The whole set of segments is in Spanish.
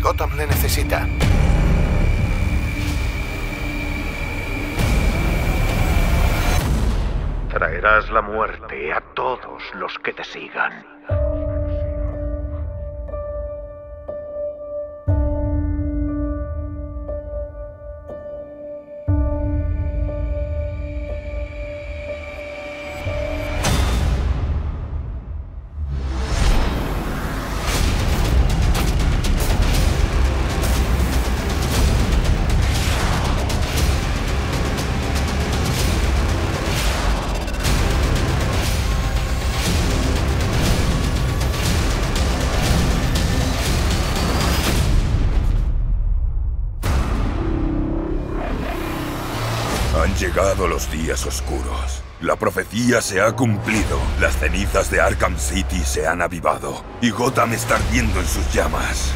Gotham le necesita. Traerás la muerte a todos los que te sigan. Han llegado los días oscuros. La profecía se ha cumplido. Las cenizas de Arkham City se han avivado. Y Gotham está ardiendo en sus llamas.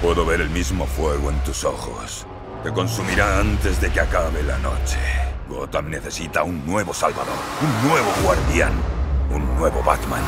Puedo ver el mismo fuego en tus ojos. Te consumirá antes de que acabe la noche. Gotham necesita un nuevo salvador, un nuevo guardián, un nuevo Batman.